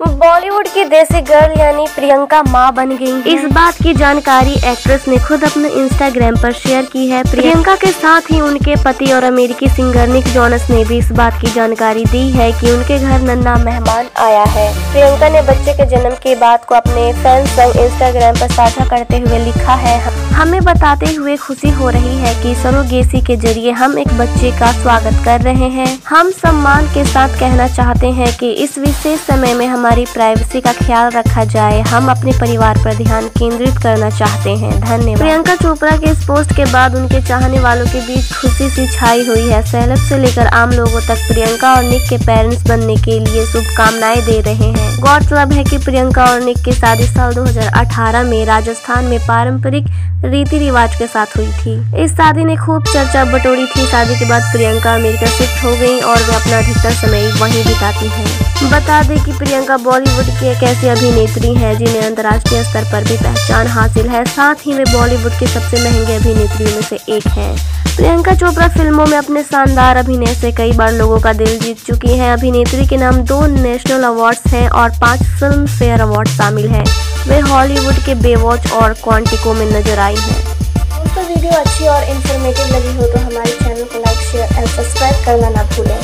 बॉलीवुड की देसी गर्ल यानी प्रियंका माँ बन गई इस बात की जानकारी एक्ट्रेस ने खुद अपने इंस्टाग्राम पर शेयर की है। प्रियंका के साथ ही उनके पति और अमेरिकी सिंगर निक जोनस ने भी इस बात की जानकारी दी है कि उनके घर नन्ना मेहमान आया है। प्रियंका ने बच्चे के जन्म के बाद को अपने फैंस संग इंस्टाग्राम पर साझा करते हुए लिखा है हमें बताते हुए खुशी हो रही है कि सरोगेसी के ज़रिए हम एक बच्चे का स्वागत कर रहे हैं। हम सम्मान के साथ कहना चाहते हैं कि इस विशेष समय में हमारी प्राइवेसी का ख्याल रखा जाए। हम अपने परिवार पर ध्यान केंद्रित करना चाहते हैं। धन्यवाद। प्रियंका चोपड़ा के इस पोस्ट के बाद उनके चाहने वालों के बीच खुशी सी छाई हुई है। सेलेब से लेकर आम लोगों तक प्रियंका और निक के पेरेंट्स बनने के लिए शुभकामनाएँ दे रहे हैं। गौरतलब है कि प्रियंका और निक की शादी साल 2018 में राजस्थान में पारंपरिक रीति रिवाज के साथ हुई थी। इस शादी ने खूब चर्चा बटोरी थी। शादी के बाद प्रियंका अमेरिका शिफ्ट हो गई और वे अपना अधिकतर समय वहीं बिताती हैं। बता दें कि प्रियंका बॉलीवुड की एक ऐसी अभिनेत्री है जिन्हें अंतर्राष्ट्रीय स्तर पर भी पहचान हासिल है। साथ ही वे बॉलीवुड की सबसे महँगे अभिनेत्रियों में से एक हैं। प्रियंका चोपड़ा फ़िल्मों में अपने शानदार अभिनय से कई बार लोगों का दिल जीत चुकी हैं। अभिनेत्री के नाम दो नेशनल अवार्ड्स हैं और पाँच फ़िल्म फेयर अवार्ड शामिल हैं। वे हॉलीवुड के बेवॉच और क्वांटिको में नज़र आई हैं। दोस्तों, वीडियो अच्छी और इन्फॉर्मेटिव लगी हो तो हमारे चैनल को लाइक शेयर एंड सब्सक्राइब करना ना भूलें।